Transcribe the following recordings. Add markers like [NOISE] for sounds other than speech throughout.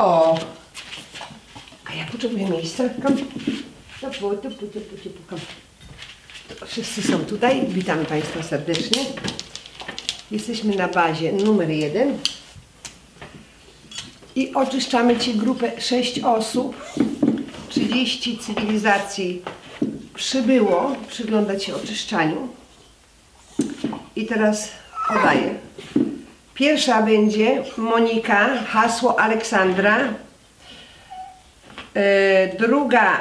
A ja potrzebuję miejsca. Wszyscy są tutaj. Witam Państwa serdecznie. Jesteśmy na bazie numer jeden. I oczyszczamy Ci grupę 6 osób. 30 cywilizacji przybyło przyglądać się oczyszczaniu. I teraz podaję. Pierwsza będzie Monika, hasło Aleksandra. E, druga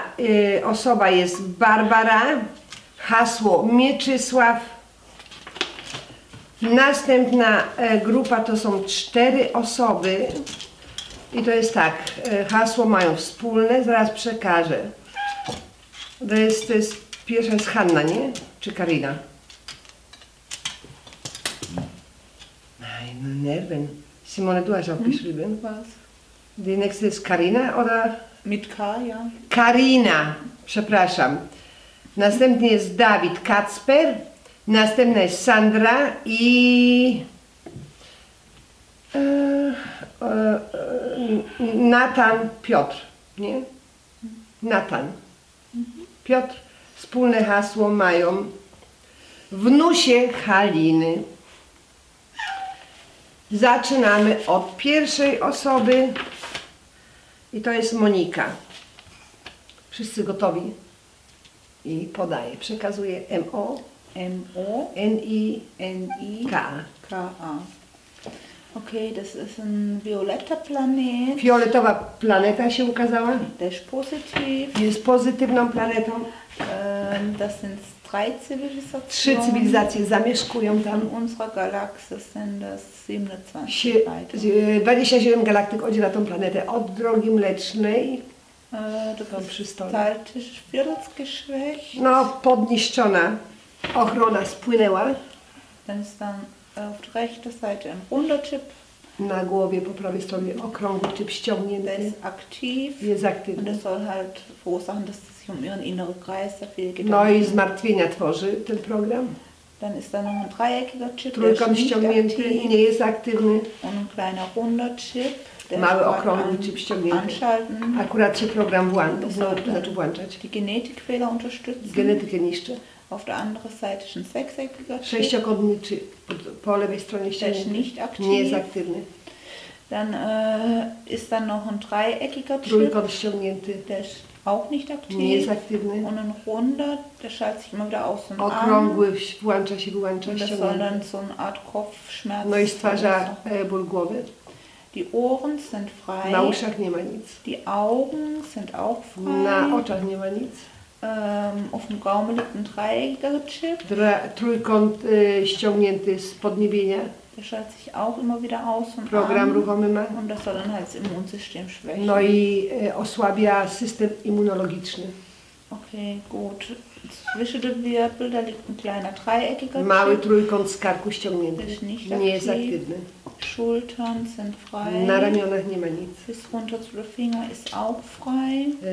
e, osoba jest Barbara, hasło Mieczysław. Następna e, grupa to są cztery osoby. I to jest tak, hasło mają wspólne, zaraz przekażę. To jest, to jest pierwsza jest Hanna, nie? Czy Karina? Nerven. Simone, du hast auch geschrieben. Was? Die nächste ist Karina oder? Mit K, ja. Karina, przepraszam. Następny jest Dawid Kacper. Następna jest Sandra i e, e, e, Natan Piotr, nie? Natan. Piotr, wspólne hasło mają wnusie Haliny. Zaczynamy od pierwszej osoby i to jest Monika. Wszyscy gotowi? I podaję. Przekazuję M-O, M-O-N-I-K-A. N-I-K. Okay, das ist ein violetter Planet. Fioletowa planeta się ukazała. Ist positiv. Jest pozytywną planetą. Ähm, das sind drei Zivilisationen. Trzy cywilizacje zamieszkują tam. In unserer Galaxie sind das 27 Sie, weitere. 27 galaktyk oddziela tą planetę od drogi mlecznej. Tam das przy stole. No, podniszczona ochrona spłynęła. Dann ist dann auf der rechten Seite ein runder Chip. Na głowie po prawej stronie okrągły typ Der ściągnięty. ist aktiv. Jest Und aktywny. das soll halt verursachen, dass ihren inneren Kreis sehr viel No i Gedanken zmartwienia tworzy ten program. Dann ist da noch ein dreieckiger Chip, Trójkąt ściągnięty, nie jest aktywny. Und ein kleiner runder Chip, Mały okrągły chip ściągnięty. Akurat się program włącza, znaczy włączać. die Genetikfehler unterstützen. Genetykę niszczy. Auf der anderen Seite ist ein sechseckiger Chip, Sześciokątny czy po, lewej stronie der ist ściągnięty. nicht aktiv. Nie jest aktywny. Dann äh, ist da noch ein dreieckiger Chip, Trójkąt ściągnięty. ist auch nicht Nie jest aktiv. aktywny. Und ein runder, der schaltet sich immer wieder aus und an. Okrągły włącza się, wyłącza Und das soll dann so eine Art Kopfschmerz No i stwarza e, ból głowy. Die Ohren sind frei. Na uszach nie ma nic. Die Augen sind auch frei. Na oczach nie ma nic. Ähm, auf dem Gaumen liegt ein dreieckiger Chip. Dra, trójkąt e, ściągnięty z podniebienia. Der schaltet sich auch immer wieder aus und Program an. Und das soll dann halt das Immunsystem schwächen. No i e, osłabia system immunologiczny. Okay, gut. Zwischen den Wirbel, da liegt ein kleiner dreieckiger Mały trójkąt z karku ściągnięty. Jest nicht Nie jest aktywny. Schultern sind frei. Na ramionach nie ma nic. Bis runter zu den Finger ist auch frei. E,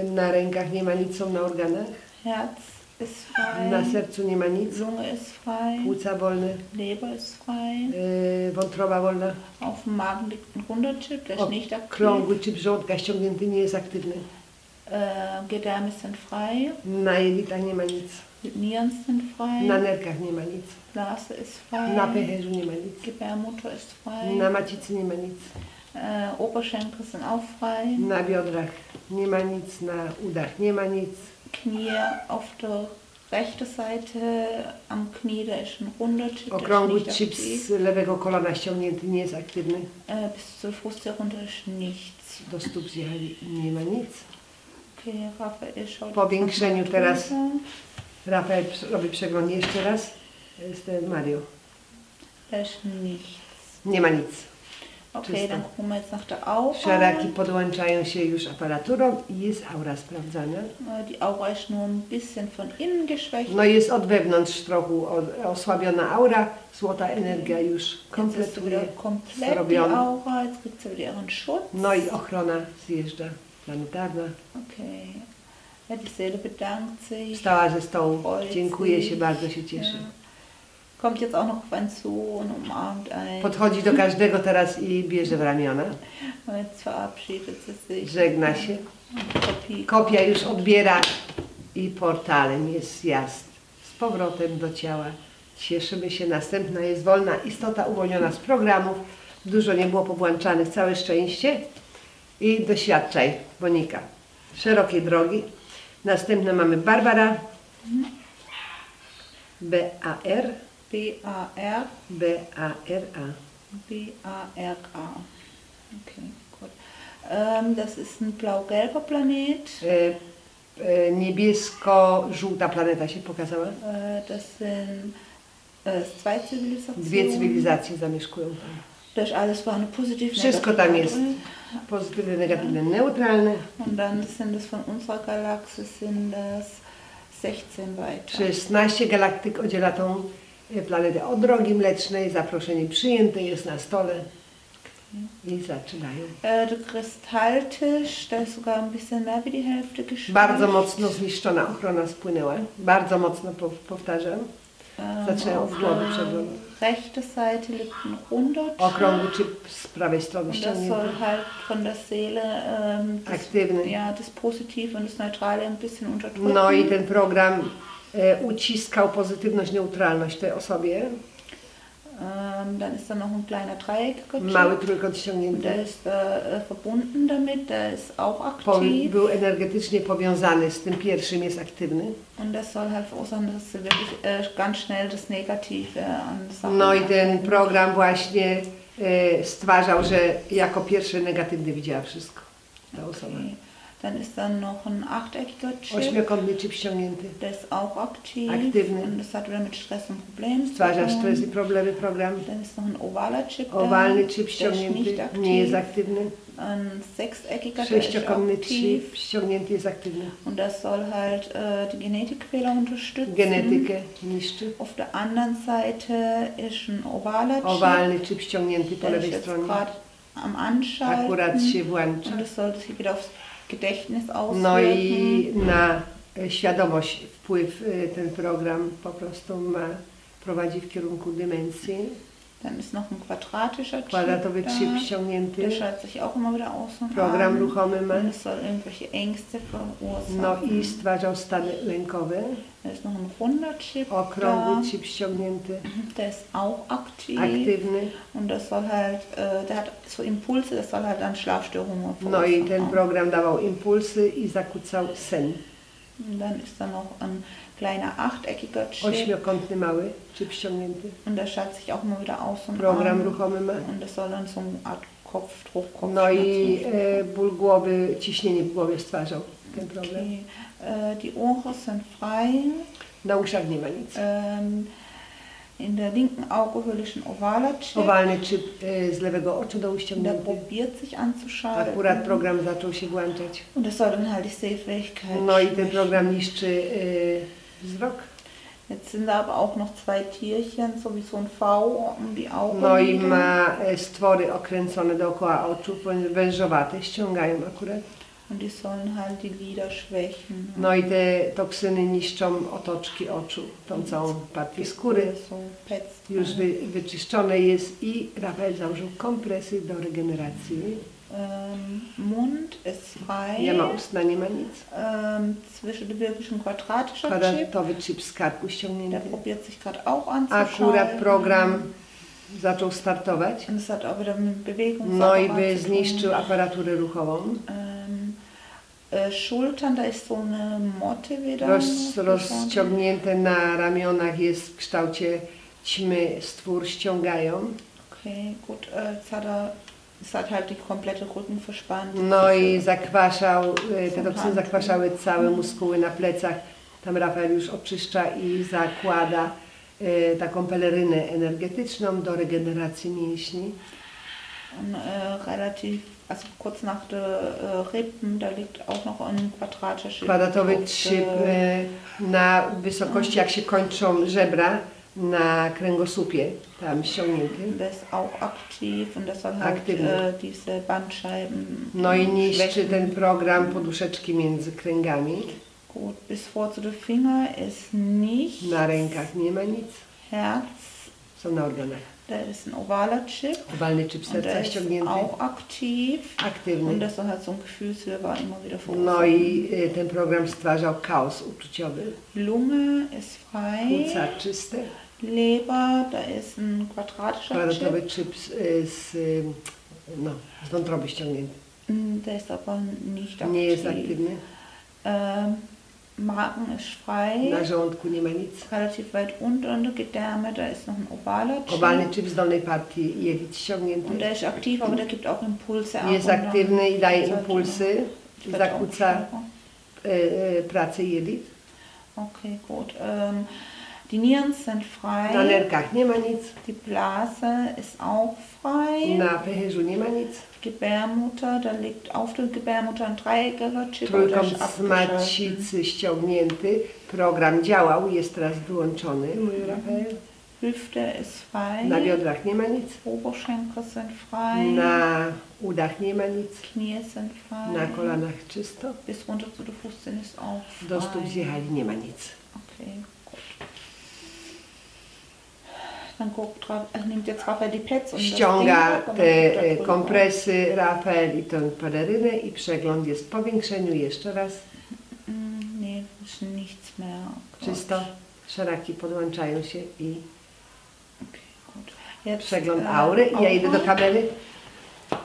e, Na rękach nie ma nic, są na organach. Herz ist frei. Na sercu nie ma nic. Lunge ist frei. Płuca wolne. Leber ist frei. e, Wątroba wolna. Auf dem Magen liegt ein runder Chip, der ist nicht aktiv. Okrągły czy żołądka ściągnięty nie jest aktywny. Äh, Gedärme sind frei. Na jelitach nie ma nic. Nieren sind frei. Na nerkach nie ma nic. Blase ist frei. Na pęcherzu nie ma nic. Gebärmutter ist frei. Na macicy nie ma nic. Äh, Oberschenkel sind auch frei. Na biodrach nie ma nic. Na udach nie ma nic. Knie auf der rechten Seite am Knie, da ist ein runder Chip, Okrągły chip z lewego kolana ściągnięty nie jest aktywny. Äh, bis zur Brust herunter ist nichts. Do stóp zjechali nie ma nic. Okay, Raphael schaut Po większeniu teraz. Rafael robi przegląd jeszcze raz. Jest ten Mario. Da ist nichts. Nie ma nic. Nach der Aura. Szaraki podłączają się już aparaturą i jest aura sprawdzana. Die Aura ist nur ein bisschen von innen geschwächt. No jest od wewnątrz trochę osłabiona aura, złota energia już kompletuje, zrobiona. Aura. Jetzt gibt sie wieder ihren Schutz. No i ochrona zjeżdża planetarna. Okay. Ja, die Seele bedankt sich. Wstała ze stołu. Dziękuję się, bardzo się cieszę. Kommt jetzt auch noch auf einen zu und umarmt einen. Podchodzi do każdego teraz i bierze w ramiona. Und jetzt verabschiedet sie sich. Żegna się. Kopia już odbiera i portalem jest zjazd z powrotem do ciała. Cieszymy się. Następna jest wolna istota uwolniona z programów. Dużo nie było powłączanych. Całe szczęście. I doświadczaj, Bonika. Szerokiej drogi. Następne mamy Barbara. B-A-R. B-A-R. B-A-R-A. B-A-R-A. Okay, gut. Ähm, das ist ein blau-gelber Planet. E, e, Niebiesko-żółta planeta się pokazała. Äh, das sind äh, zwei Zivilisationen. Dwie cywilizacje zamieszkują tam. Da ist alles vorne positiv. Wszystko tam jest pozytywne, negatywne, neutralne. Und dann sind es von unserer Galaxie sind das 16 weiter. 16 galaktyk oddziela tą e, planetę od drogi mlecznej. Zaproszenie przyjęte jest na stole. I zaczynają. Der Kristalltisch, ist sogar ein bisschen mehr wie die Hälfte. Bardzo mocno zniszczona ochrona spłynęła. Bardzo mocno po- powtarzam. Ähm, zaczynają w der przeglądać. rechten Seite liegt ein runder Chip. Okrągły czyp z prawej strony das ściągnięty. soll halt von der Seele ähm, das, Aktywny. ja, das Positive und das Neutrale ein bisschen unterdrücken. No i ten program e, uciskał pozytywność, neutralność tej osobie. Ähm, dann ist da noch ein kleiner. Mały trójkąt ściągnięty. der ist äh, verbunden damit, der ist auch Po, aktiv. był energetycznie powiązany z tym pierwszym, jest aktywny. Und das soll halt verursachen, dass sie wirklich äh, ganz schnell das Negative an Sachen No i ten program właśnie e, stwarzał, że jako pierwszy negatywny widziała wszystko. Ta osoba. Okay. Dann ist dann noch ein achteckiger Chip. Ośmiokątny chip ściągnięty. Der ist auch aktiv. Aktywny. Und das hat wieder mit Stress und Problemen zu Stwarza tun. stres i problemy program. Dann ist noch ein ovaler Chip Owalny da. chip Der ist ściągnięty, nicht aktiv. nie jest aktywny. Ein sechseckiger, der ist Sześciokątny aktiv. chip ściągnięty jest aktywny. Und das soll halt äh, die Genetikfehler unterstützen. Genetykę niszczy. Auf der anderen Seite ist ein ovaler Chip. Owalny chip ściągnięty po Der ist lewej jetzt stronie. gerade am Anschalten. Akurat się włącza. Und es sollte sich wieder aufs Gedächtnis auswirken. No i na świadomość wpływ e, ten program po prostu ma, prowadzi w kierunku dimensji. Dann ist noch ein quadratischer Chip da. Der schaltet sich auch immer wieder aus und Program an. ruchomy ma. Und es soll irgendwelche Ängste verursachen. No i stwarzał stany lękowe. Da ist noch ein runder Chip Okrągły da. chip ściągnięty. Der ist auch aktiv. Aktywny. Und das soll halt, äh, der hat so Impulse, das soll halt dann Schlafstörungen No i ten verursachen. program dawał impulsy i zakłócał sen. Und dann ist da noch ein kleiner achteckiger Chip. Ośmiokątny mały chip ściągnięty. Und der schaltet sich auch immer wieder aus und Program an. ruchomy ma. Und das soll dann so eine Art Kopfdruck, No i e, ból głowy, ciśnienie w głowie stwarzał ten program. Okay. Äh, die Ohren sind frei. Na uszach nie ma nic. Ähm, in der linken Augenhöhle ist ein ovaler Chip. Owalny czyp e, z lewego oczu do Der uściągnięty. probiert sich anzuschalten. Akurat program zaczął się włączać. Und das soll dann halt die Sehfähigkeit No i ten program niszczy e, wzrok. Jetzt sind da aber auch noch zwei Tierchen, so wie so ein V um die Augen. No i ma e, stwory okręcone dookoła oczu, wę- wężowate, ściągają akurat. Und die sollen halt die Lider schwächen. No i te toksyny niszczą otoczki oczu, tą całą partię skóry. Już wy, wyczyszczone jest i Rafael założył kompresy do regeneracji. Ähm, Mund ist frei. Nie ma ustna, nie ma nic. Ähm, zwischen dem wirklich ein quadratischer Chip. Kwadratowy chip z karku Der ściągnięty. probiert sich gerade auch anzuschalten. Akurat program zaczął startować. No i by zniszczył aparaturę ruchową. Äh, Schultern, da ist so eine Motte wieder. Roz, rozciągnięte na ramionach jest w kształcie ćmy stwór, ściągają. Okay, gut. Jetzt hat er, es hat halt die komplette Rücken verspannt. No i zakwaszał, e, te zakwaszały całe muskuły na plecach. Tam Rafael już oczyszcza i zakłada e, taką pelerynę energetyczną do regeneracji mięśni. Und, äh, relativ, also kurz nach der äh, Rippen, da liegt auch noch ein quadratischer. Kwadratowy chip e, na wysokości, jak się kończą żebra, na kręgosłupie, tam ściągnięty. Der ist auch aktiv und das soll halt äh, diese Bandscheiben No i niszczy ten program poduszeczki między kręgami. Gut, bis vor zu den Finger ist nicht Na rękach nie ma nic. Herz są na organach. Da ist ein ovaler Chip. Owalny chip Und serca ściągnięty, auch aktiv. Und aktywny. das soll halt so ein Gefühlswirrwarr immer wieder No verursachen. i y, ten program stwarzał chaos uczuciowy. Lunge ist frei. Płuca czyste, Leber, da ist ein quadratischer kwadratowy Chip. chip z, y, no, z wątroby ściągnięty. Der ist aber nicht aktiv. Nie jest aktywny. Ähm, Magen ist frei. Na żołądku nie ma nic. Relativ weit unten der Gedärme, da ist noch ein ovaler Chip. Owalny chip z dolnej partii jelit ściągnięty. Und der ist aktiv, aber der gibt auch Impulse ab. Jest aktywny i daje impulsy zakłóca y, pracę jelit. Okay, gut. Ähm, die Nieren sind Na frei. nerkach nie ma nic. Die Blase ist auch frei. Na pęcherzu nie ma nic. Gebärmutter, da liegt auf der Gebärmutter ein dreieckiger Trójkąt z macicy ściągnięty. Program działał, jest teraz wyłączony. Hüfte ist frei. Na biodrach nie ma nic. Oberschenkel sind frei. Na udach nie ma nic. Knie sind frei. Na kolanach czysto. Bis runter zu den Fußzehen ist auch frei. Do stóp zjechali nie ma nic. Okay, gut. Dann guckt, Ra- äh, nimmt jetzt Raphael die Pads und Ściąga te er e, kompresy Rafael i tę pelerynę i przegląd jest w powiększeniu jeszcze raz. Mm, ist nichts mehr. Czysto. Szaraki podłączają się i przegląd äh, aury. I ja idę do kamery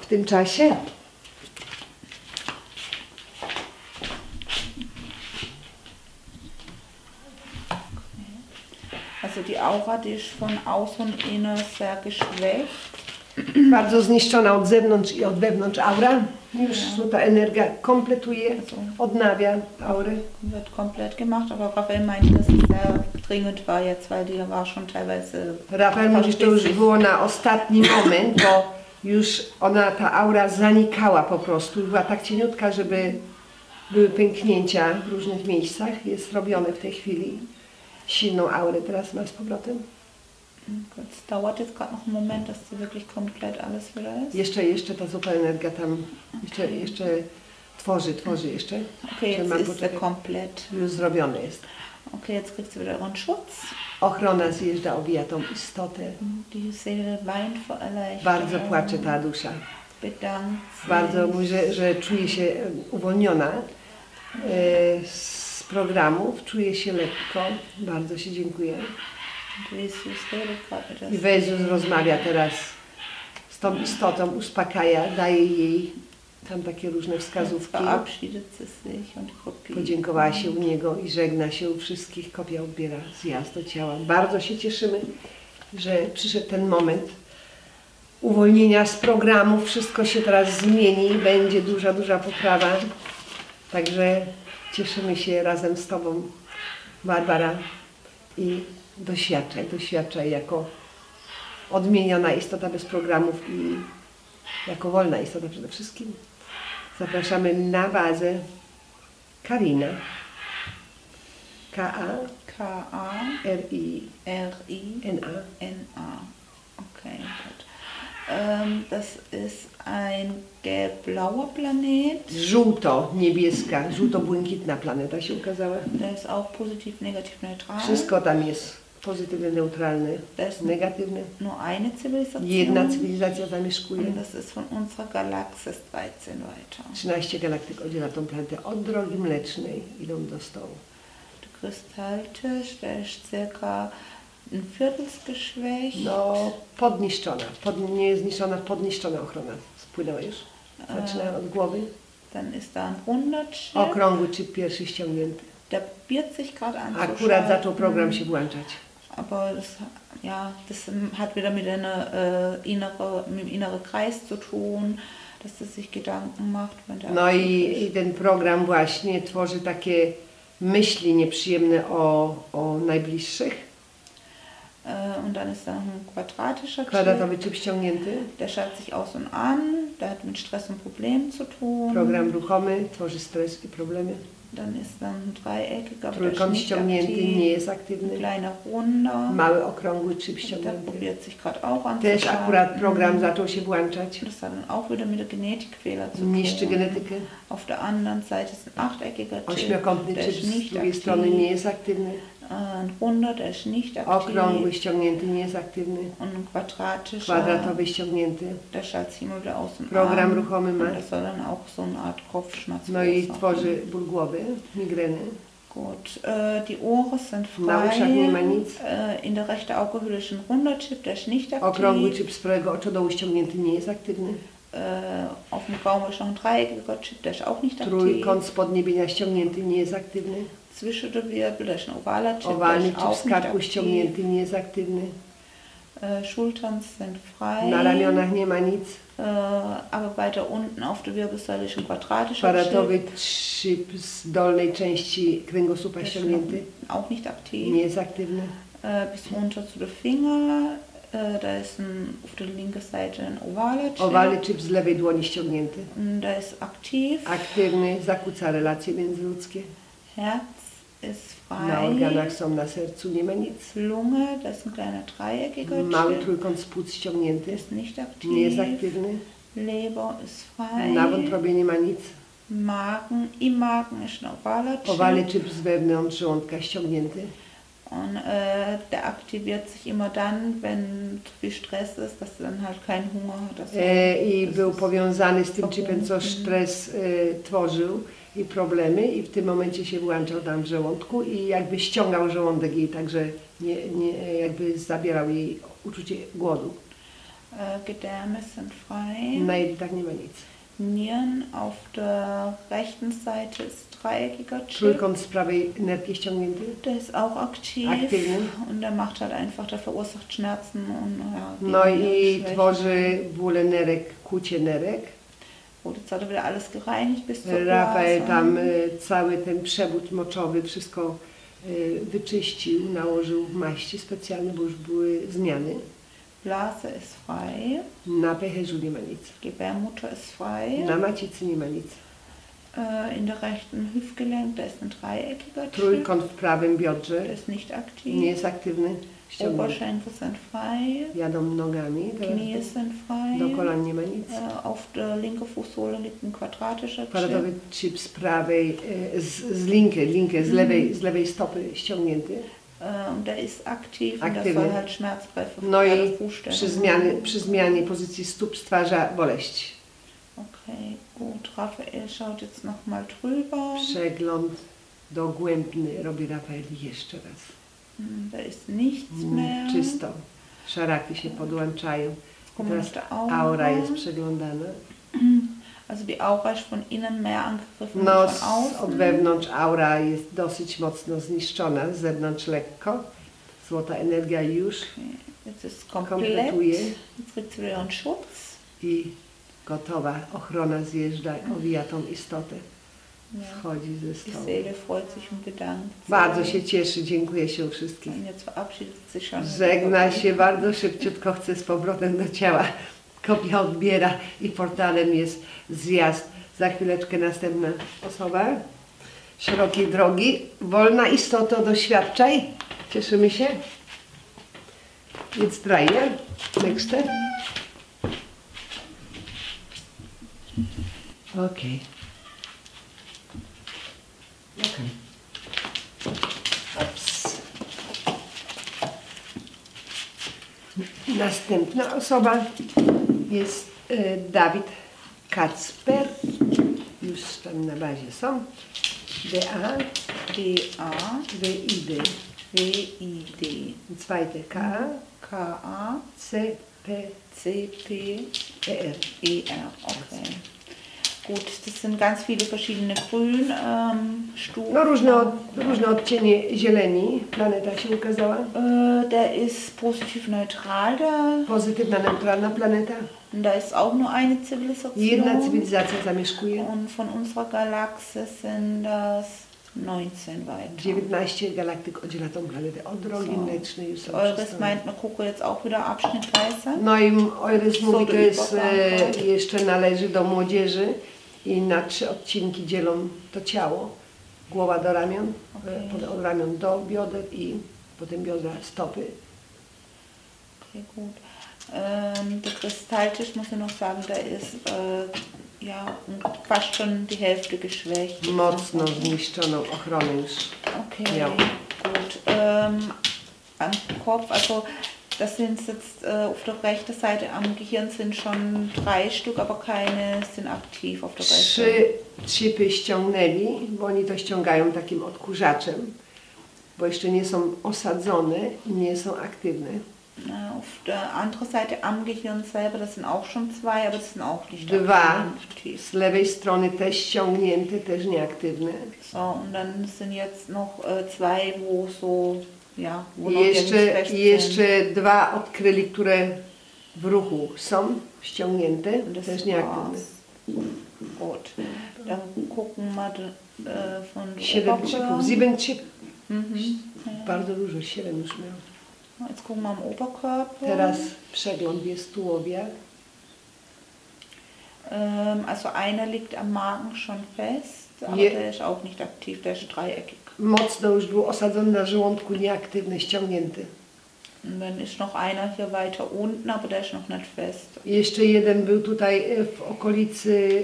w tym czasie. Also die Aura, ist von außen und innen sehr geschwächt. Bardzo zniszczona od zewnątrz i od wewnątrz aura. Już tu ta energia kompletuje, odnawia aury. Wird komplett gemacht, aber Raphael meinte, dass es sehr dringend war jetzt, weil die war schon teilweise Rafael mówi, że to już było na ostatni moment, bo już ona, ta aura zanikała po prostu. Była tak cieniutka, żeby były pęknięcia w różnych miejscach. Jest robione w tej chwili. Silną aurę teraz ma z powrotem. Gut, Es dauert jetzt gerade noch einen Moment, dass sie wirklich komplett alles wieder ist. Jeszcze, jeszcze ta zupa energia tam jeszcze, jeszcze tworzy, tworzy jeszcze. Okay, jetzt ist poczekać. komplett. Już zrobione jest. Okay, jetzt kriegt sie wieder ihren Schutz. Ochrona zjeżdża, obija tą istotę. Die Seele weint vor Erleichterung. Bardzo płacze ta dusza. Bedankt. Bardzo mówi, że, że czuje się uwolniona e, z programów, czuje się lekko. Bardzo się dziękuję. I Jezus rozmawia teraz z tą istotą, uspokaja, daje jej tam takie różne wskazówki. Podziękowała się u niego i żegna się u wszystkich. Kopia odbiera zjazd do ciała. Bardzo się cieszymy, że przyszedł ten moment uwolnienia z programu. Wszystko się teraz zmieni, będzie duża, duża poprawa. Także cieszymy się razem z Tobą, Barbara. I doświadczaj, doświadczaj jako odmieniona istota bez programów i jako wolna istota przede wszystkim. Zapraszamy na bazę Karina. K-A-R-I-N-A. K-A-R-I-N-A. Okay, gut. Ähm, das ist ein gelb-blauer Planet. Żółto-niebieska, żółto-błękitna planeta się ukazała. Der ist auch positiv, negativ, neutral. Wszystko tam jest pozytywne, neutralne, Da ist negatywne. nur eine Zivilisation. Jedna cywilizacja zamieszkuje. Und das ist von unserer Galaxis 13 weiter. 13 galaktyk oddziela tą planetę od drogi mlecznej, idą do stołu. Der Kristalltisch, der ist circa geschwächt. No, podniszczona, pod, nie zniszczona, podniszczona ochrona spłynęła już. Zaczyna od głowy. Dann ist da ein runder Chip. Okrągły chip pierwszy ściągnięty. Der biert sich gerade an. Akurat zaczął schalten. program się włączać. Aber das, ja, das hat wieder mit, einer, äh, innere, mit dem inneren Kreis zu tun, dass er sich Gedanken macht, wenn der No i, i ten program właśnie tworzy takie myśli nieprzyjemne o, o najbliższych. Äh, und dann ist da noch ein quadratischer ściągnięty. Der schaltet sich aus und an, der hat mit Stress und Problemen zu tun. Program ruchomy tworzy stres i problemy. Dann ist dann ein dreieckiger, aber Trójkąt nie jest aktywny. kleiner runder. Mały okrągły chip Der probiert sich gerade auch an Też akurat program zaczął się włączać. Das hat dann auch wieder mit der Genetikfehler zu Niszczy tun. genetykę. Auf der anderen Seite ist ein achteckiger Chip. Ośmiokątny der chip ist z nicht drugiej aktiv. strony nie jest aktywny. Ein runder, der ist nicht aktiv. Okrągły ściągnięty nie jest aktywny. Und ein quadratischer, Kwadratowy ściągnięty. der wieder aus dem Program Arm. ruchomy ma. das soll dann auch so eine Art Kopfschmerz No i tworzy ból głowy, migreny. Gut, äh, die Ohren sind frei. Äh, in der rechten Augenhöhle ist ein runder Chip, der ist nicht Okrągły aktiv. chip z prawego oczodołu ściągnięty nie jest aktywny. Auf dem Gaumen ist noch ein dreieckiger Chip, der ist auch nicht aktiv. Trójkąt spodniebienia ściągnięty nie jest aktywny. Der ist ein ovaler Chip, der Owalny ist chip auch z nicht karku aktiv. ściągnięty nie jest aktywny. Äh, Schultern sind frei. Na ramionach nie ma nic. Äh, aber weiter unten auf der Wirbelsäule ist ein quadratischer Kwadratowy Chip. chip z dolnej części kręgosłupa ściągnięty auch nicht aktiv. nie jest aktywny. Äh, bis runter zu den Finger. Da ist ein, auf der linken Seite ein ovaler Chip. Owalny chip z lewej dłoni ściągnięty. Und Der ist aktiv. Aktywny, zakłóca relacje międzyludzkie. Herz ist Na frei. organach są, na sercu nie ma nic. Lunge, da ist ein kleiner dreieckiger Mały Chip. trójkąt płuc ściągnięty. Ist nicht aktiv. Nie jest aktywny. Leber ist frei. Na wątrobie nie ma nic. Magen, im Magen ist ein ovaler Chip. Owalny chip z wewnątrz żołądka ściągnięty. Und äh, der aktiviert sich immer dann, wenn viel Stress ist, dass du dann halt keinen Hunger hat. dass du- E, I das był powiązany z tym chipem, co stres e, tworzył i problemy i w tym momencie się włączał tam w żołądku i jakby ściągał żołądek jej, także nie, nie, jakby zabierał jej uczucie głodu. Äh, Gedärme sind frei. Na jelitach nie ma nic. Nieren auf der rechten Seite ist dreieckiger Chip. Trójkąt z prawej nerki ściągnięty. Der ist auch aktiv. Aktivny. Und der macht halt einfach, der verursacht Schmerzen und ja, No i tworzy bóle nerek, kucie nerek. Hat er wieder alles gereinigt bis zur Rafael tam e, cały ten przewód moczowy, wszystko e, wyczyścił, nałożył maści specjalne, bo już były zmiany. Blase ist frei. Na pęcherzu nie ma nic. Gebärmutter ist frei. Na macicy nie ma nic. Äh, in der rechten Hüftgelenk, da ist ein dreieckiger. Trójkąt w prawym biodrze ist nicht aktiv. nie jest aktywny. Oberschenkel sind frei. Jadą nogami. Knie sind frei. do kolan nie ma nic. Äh, auf der linken Fußsohle liegt ein quadratischer Kwadratowy Chip. z prawej, e, z, z z lewej, z lewej stopy ściągnięty. Und der ist aktiv und der Aktywny. soll halt No i przy, zmiany, przy zmianie pozycji stóp stwarza boleść. Okay, gut. Raphael schaut jetzt nochmal drüber. Przegląd dogłębny robi Rafael jeszcze raz. Da nichts Mm, mehr. Czysto. Szaraki się podłączają. I teraz Aura. jest przeglądana. Also die Aura ist von innen mehr angegriffen No, als von außen. od wewnątrz aura jest dosyć mocno zniszczona, z zewnątrz lekko. Złota energia już Okay, kompletuje i gotowa. Ochrona zjeżdża, owija tą istotę. Schodzi ze stołu. Bedankt Bardzo się cieszy, dziękuję się schon. Żegna się bardzo szybciutko, chce z powrotem do ciała. Kopia odbiera i portalem jest zjazd. Za chwileczkę następna osoba. Szerokiej drogi. Wolna istoto, doświadczaj. Cieszymy się. It's dry, yeah? Next. Okay. Okay. Następna osoba jest e, Dawid Kacper. Już tam na bazie są. DA, D-A, WID, W-I-D, zweite K, K-A, C, P, C-P, E, R. E-R. Okay. Gut, das sind ganz viele verschiedene Grünstufen. No różne, od, różne odcienie zieleni. Planeta się ukazała. Äh, der ist positiv neutral da. Pozytywna, neutralna planeta. Und da ist auch nur eine Zivilisation. Jedna cywilizacja zamieszkuje. Und von unserer Galaxie sind das 19 weiter. 19 galaktyk oddziela tą planetę od drogi So. mlecznej. Już są Eures meint, man gucke jetzt auch wieder abschnittweise. No i Eures mówi, So to do jest e, jeszcze należy do młodzieży i na trzy odcinki dzielą to ciało. Głowa do ramion, e, potem od ramion do bioder i potem biodra, stopy. Okay, gut. Ähm, der Kristalltisch, muss ich noch sagen, der ist äh, ja um fast schon die Hälfte geschwächt. Mocno zniszczoną ochronę już. Okay, Ja. gut. Gut, ähm, am Kopf, also das sind jetzt äh, auf der rechten Seite am Gehirn sind schon drei Stück, aber keine sind aktiv auf der rechten. Trzy chipy ściągnęli, bo oni to ściągają takim odkurzaczem, bo jeszcze nie są osadzone i nie są aktywne. Na, auf der anderen Seite am Gehirn selber, das sind auch schon zwei, aber das sind auch nicht Dwa aktiv. z lewej strony też ściągnięte, też nieaktywne. So, und dann sind jetzt noch äh, zwei, wo so, ja, wo I noch jeszcze, sind. jeszcze dwa odkryli, które w ruchu są ściągnięte, das też nieaktywne. Gut, dann gucken wir äh, von Siedem Oberkörper. sieben chip. Mhm. Bardzo dużo, siedem już miał. Jetzt gucken wir am Oberkörper. Teraz przegląd jest tułowia. Ähm, also einer liegt am Magen schon fest, aber Je- der ist auch nicht aktiv, der ist dreieckig. Mocno już był osadzony na żołądku, nieaktywny, ściągnięty. Und dann ist noch einer hier weiter unten, aber der ist noch nicht fest. Jeszcze jeden był tutaj e, w okolicy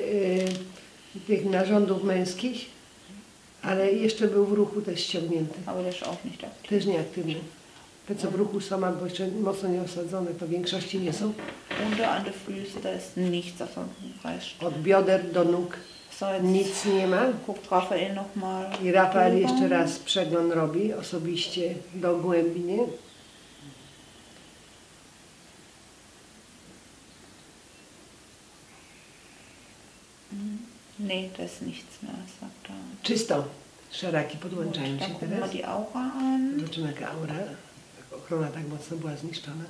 e, tych narządów męskich, ale jeszcze był w ruchu też ściągnięty, Aber der ist auch nicht aktiv. też nieaktywny. Te co w ruchu są, albo jeszcze mocno nie osadzone, to w większości nie są. Unter an den Füßen, da ist nichts, reicht. Od bioder do nóg nic nie ma. guckt Raphael nochmal. I Rafael jeszcze raz przegląd robi osobiście dogłębnie. Nee, da ist nichts mehr, sagt er. Czysto. Szaraki podłączają się teraz. die Aura Ochrona tak mocno była zniszczona.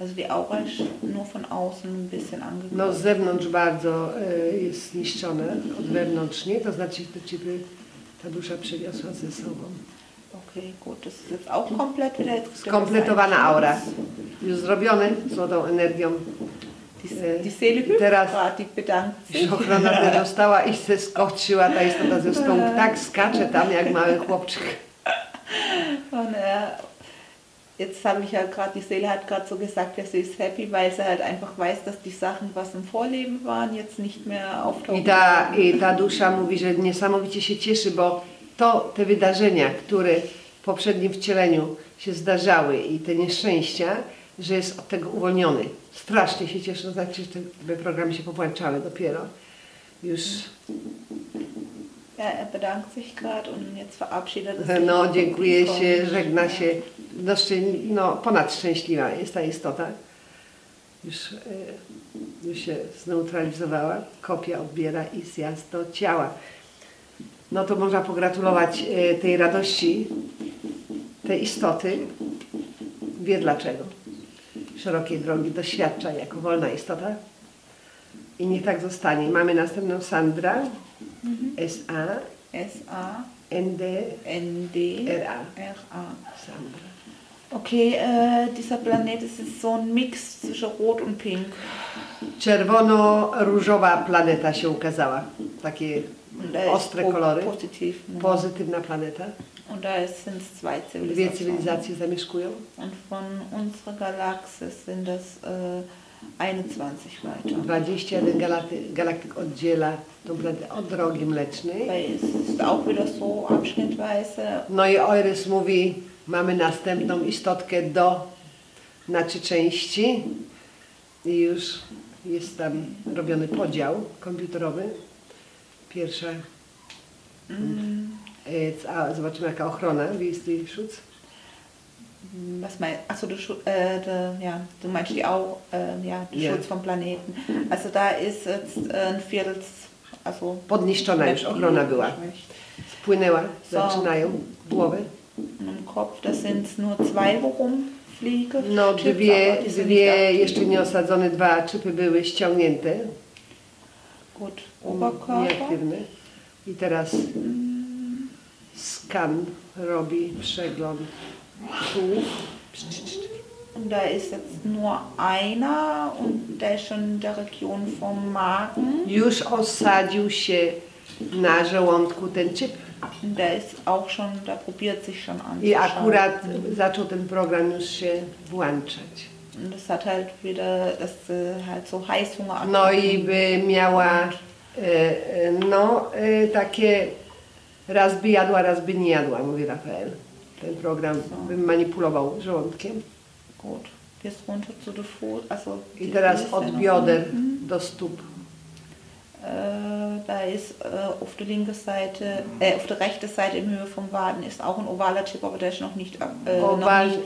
Also die Aura ist nur von außen ein bisschen angegriffen. No z zewnątrz bardzo e, jest zniszczone, od wewnątrz nie, to znaczy te chipy ta dusza przeniosła ze sobą. Okay, gut, das ist jetzt auch komplett wieder. Jetzt Skompletowana aura. Już zrobione złotą energią. Die, Äh, die Seele teraz-. Już ochrona [LAUGHS] też dostała i se skoczyła ta istota stołu. Tak skacze tam jak mały chłopczyk. [LAUGHS] Äh, jetzt habe ich ja gerade, die Seele hat gerade so gesagt, dass sie ist happy, weil sie halt einfach weiß, dass die Sachen, was im Vorleben waren, jetzt nicht mehr I auftauchen. ta, I ta dusza mówi, że niesamowicie się cieszy, bo to te wydarzenia, które w poprzednim wcieleniu się zdarzały i te nieszczęścia, że jest od tego uwolniony. Strasznie się znaczy, że te programy się powłączały dopiero. Już Ja, er bedankt sich gerade und jetzt verabschiedet er no, dziękuję się, żegna się. No, no, ponad szczęśliwa jest ta istota. Już, e, już się zneutralizowała, kopia odbiera i zjazd do ciała. No to można pogratulować e, tej radości, tej istoty. Wie dlaczego. Szerokiej drogi doświadcza jako wolna istota. I niech tak zostanie. Mamy następną Sandra. S-A, S-A, N-D, N-D, R-A. R-A. Sandra. Okay, äh, dieser Planet ist so ein Mix zwischen Rot und Pink. Czerwono-różowa planeta się ukazała. Takie ostre kolory. positiv. ne? Pozytywna planeta. Und da sind es zwei Dwie Zivilisationen. cywilizacje zamieszkują. Und von unserer Galaxie sind das äh, 21 weiter. 21 galakty, galaktyk oddziela tą planetę od drogi mlecznej. Weil es ist auch wieder so abschnittweise. No i Oirys mówi, mamy następną istotkę do na trzy części. I już jest tam robiony podział komputerowy. Pierwsza, Mm, e, a zobaczymy jaka ochrona, wie die Schutz? Was meinst Achso, du, äh, de, ja, du meinst die auch, äh, ja, der Ja. Schutz vom Planeten. Also da ist jetzt äh, ein Viertel, also Podniszczona już ochrona była. Spłynęła, So. zaczynają głowę. Kopf, das sind nur zwei, worum fliege. No dwie, dwie jeszcze nie osadzone, dwa czypy były ściągnięte, Gut, Oberkörper. nieaktywne. I teraz skan robi przegląd słów. Und da ist jetzt nur einer und der ist schon in der Region vom Magen. Już osadził się na żołądku ten czyp. Und der ist auch schon, der probiert sich schon an. I akurat zaczął ten program już się włączać. Und das hat halt wieder, das äh, halt so Heißhunger No i by miała e, e, no e, takie raz by jadła, raz by nie jadła, mówi Rafael. Ten program bym manipulował żołądkiem. Gut. Bis runter zu den Fuß. Also I teraz od bioder unten. do stóp. Äh, da ist äh, auf der linken Seite, äh, auf der rechten Seite in Höhe vom Waden ist auch ein ovaler Chip, aber der ist noch nicht, äh, noch Oval- nicht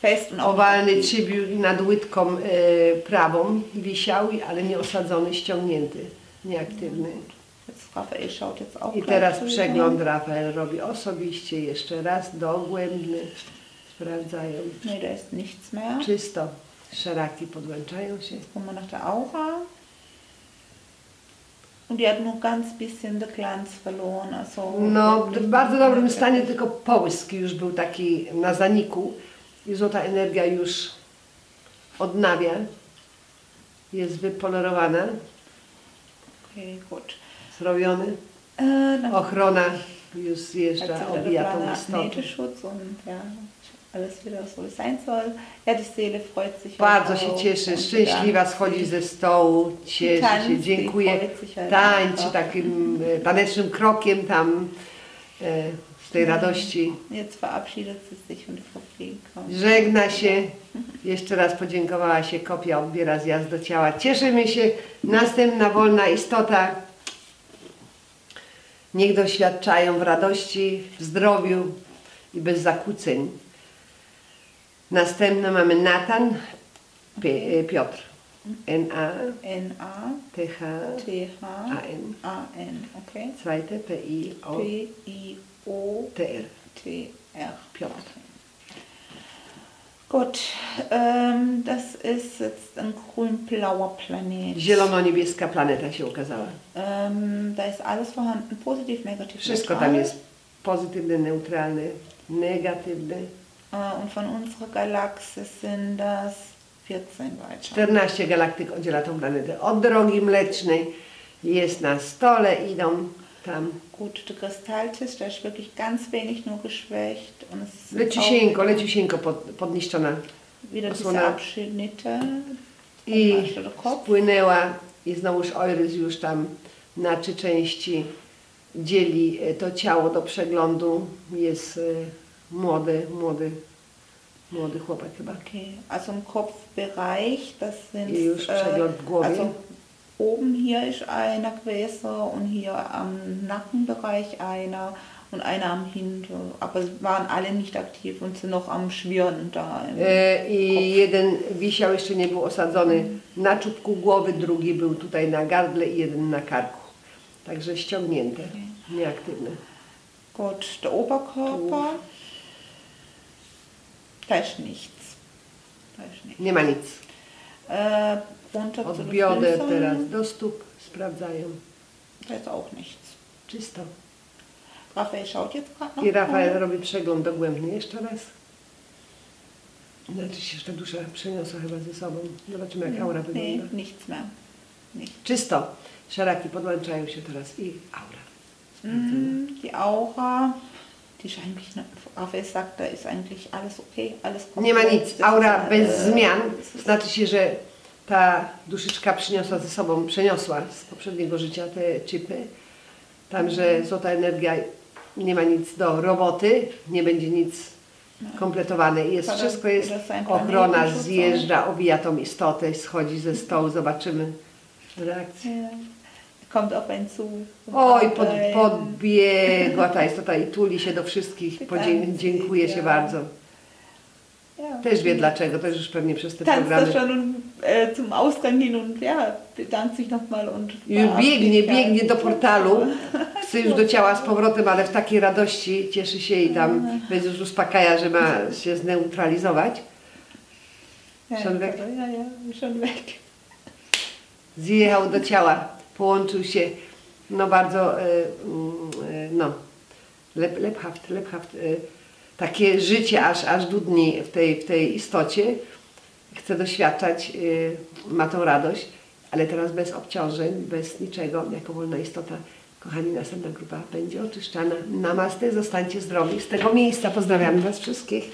fest und Owalny trzybiur nad łydką e, prawą wisiał, ale nie osadzony, ściągnięty, nieaktywny. Jetzt Raphael schaut jetzt auch I teraz przegląd Rafael robi osobiście, jeszcze raz dogłębny. Sprawdzają Nee, da ist nichts mehr. czysto. Szaraki podłączają się. Gucken wir nach der Aura. Und die hat nur ganz bisschen den Glanz verloren. Also No, w bardzo dobrym stanie, tylko połysk już był taki na zaniku. I złota energia już odnawia. Jest wypolerowana, Okay, gut. Zrobiony. Äh, dann Ochrona już sie wieder obija tą istotę. Ja, alles wieder so wie es sein soll. Ja, die Seele freut sich. Bardzo się cieszy, szczęśliwa schodzi ze stołu, cieszy się, dziękuję. Tańczy einfach. takim e, tanecznym krokiem tam e, z tej radości. Sich und Frau Fliegenkamp. Żegna się. Jeszcze raz podziękowała się, kopia odbiera zjazd do ciała. Cieszymy się. Następna wolna istota. Niech doświadczają w radości, w zdrowiu i bez zakłóceń. Następny mamy Natan Piotr. N-A-T-H-A-N. N-A-T-H-A-N, okay. Zweite P-I-O-T-R. P-I-O-T-R. Piotr. Gut, ähm, das ist jetzt ein grün-blauer Planet. Zielono-niebieska planeta się ukazała. Ähm, da ist alles vorhanden, positiv, negativ, Wszystko neutral. tam jest pozytywne, neutralne, negatywne. Äh, und von unserer Galaxie sind das 14 weiter. 14 galaktyk oddziela tą planetę od drogi mlecznej. Jest na stole, idą tam. Gut, Kristalltisch, der ist wirklich ganz wenig nur geschwächt. Und es Leciusieńko, leciusieńko pod, podniszczona. wieder diese Osłona. Abschnitte. I spłynęła i znowuż Oirys już tam na trzy części dzieli e, to ciało do przeglądu. Jest e, młody, młody, młody chłopak chyba. Okay, also im Kopfbereich, das sind I już przegląd w głowie. also oben hier ist einer gewesen und hier am Nackenbereich einer und einer am Hinter. Aber es waren alle nicht aktiv und sind noch am Schwirren da. E, I jeden wisiał, jeszcze nie był osadzony na czubku głowy, drugi był tutaj na gardle i jeden na karku. Także ściągnięte, nieaktywne. Gut, der Oberkörper, da ist nichts. Da ist nichts. Nie ma nic. Äh, zu Od bioder teraz do stóp sprawdzają. da ist auch nichts. Czysto. Raphael schaut jetzt gerade noch. I. Rafael robi przegląd dogłębny jeszcze raz. Znaczy się, że ta dusza przeniosła chyba ze sobą. Zobaczymy jak aura wygląda. nichts mehr. Nichts. Czysto. Szaraki podłączają się teraz i aura. Mm, Die Aura, die ne- Raphael sagt, da ist eigentlich alles okay, alles Nie ma nic. Aura bez äh, zmian. Znaczy się, że ta duszyczka przyniosła ze sobą, przeniosła z poprzedniego życia te chipy. Tam, że złota energia nie ma nic do roboty, nie będzie nic kompletowane. Jest, Pada- wszystko jest, ochrona zjeżdża, obija tą istotę, schodzi ze stołu, zobaczymy reakcję. Kommt auf einen zu. Oj, pod, podbiegła ta istota i tuli się do wszystkich. Dziękuję się bardzo. Też wie dlaczego, też już pewnie przez te da programy. Äh, zum Ausgang hin und ja, bedankt sich nochmal und biegnie, biegnie do portalu, [LAUGHS] chce już do ciała z powrotem, ale w takiej radości cieszy się i tam więc już uspokaja, że ma się zneutralizować. Ja, Schon weg? Ja, ja, schon weg. Zjechał do ciała, połączył się, no bardzo, e, mm, e, no, lep, lephaft, lephaft, e, takie życie aż, aż do dni w tej, w tej istocie. Chce doświadczać, e, ma tą radość, ale teraz bez obciążeń, bez niczego, jako wolna istota. Kochani, następna grupa będzie oczyszczana. Namaste, zostańcie zdrowi. Z tego miejsca pozdrawiamy Was wszystkich.